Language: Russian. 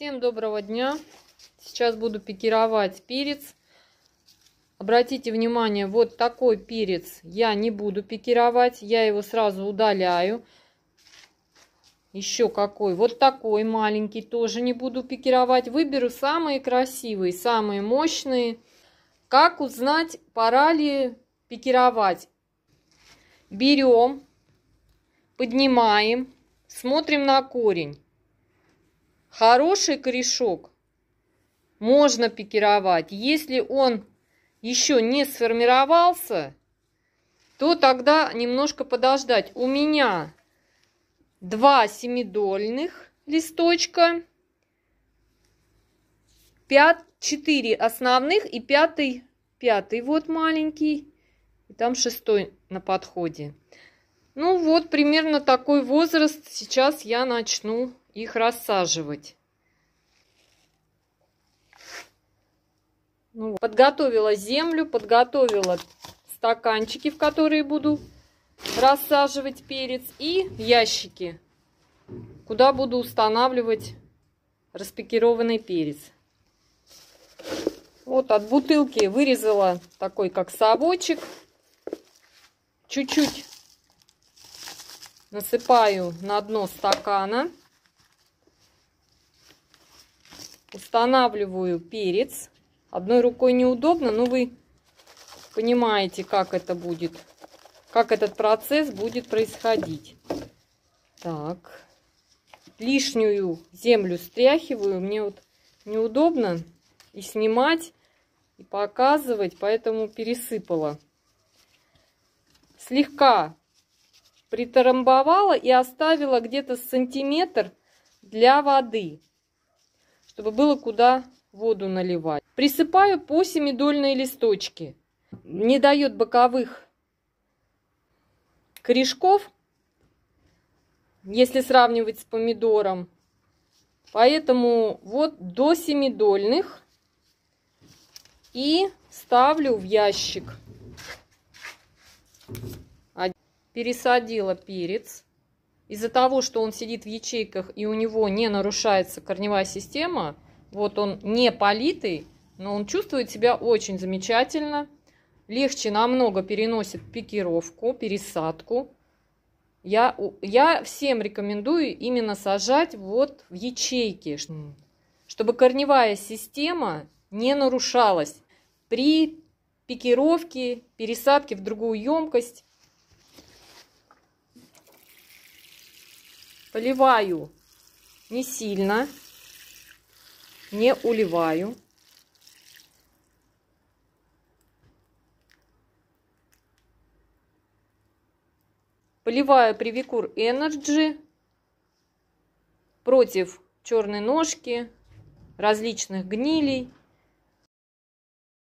Всем доброго дня! Сейчас буду пикировать перец. Обратите внимание, вот такой перец я не буду пикировать. Я его сразу удаляю. Еще какой. Вот такой маленький тоже не буду пикировать. Выберу самые красивые, самые мощные. Как узнать, пора ли пикировать? Берем, поднимаем, смотрим на корень. Хороший корешок можно пикировать. Если он еще не сформировался, то тогда немножко подождать. У меня два семидольных листочка, 5, 4 основных и пятый, пятый вот маленький, и там шестой на подходе. Ну вот, примерно такой возраст. Сейчас я начну их рассаживать. Ну, подготовила землю, подготовила стаканчики, в которые буду рассаживать перец, и ящики, куда буду устанавливать распекированный перец. Вот от бутылки вырезала такой как совочек. Чуть-чуть насыпаю на дно стакана. Устанавливаю перец. Одной рукой неудобно, но вы понимаете, как это будет, как этот процесс будет происходить. Так, лишнюю землю стряхиваю. Мне вот неудобно и снимать, и показывать, поэтому пересыпала. Слегка притарамбовала и оставила где-то сантиметр для воды, чтобы было куда воду наливать. Присыпаю по семидольные листочки. Не дает боковых корешков, если сравнивать с помидором. Поэтому вот до семидольных и ставлю в ящик. Пересадила перец. Из-за того, что он сидит в ячейках и у него не нарушается корневая система, вот он не политый, но он чувствует себя очень замечательно. Легче намного переносит пикировку, пересадку. Я, я всем рекомендую именно сажать вот в ячейки, чтобы корневая система не нарушалась при пикировке, пересадке в другую емкость. Поливаю не сильно, не уливаю. Поливаю Привикур Energy против черной ножки, различных гнилей.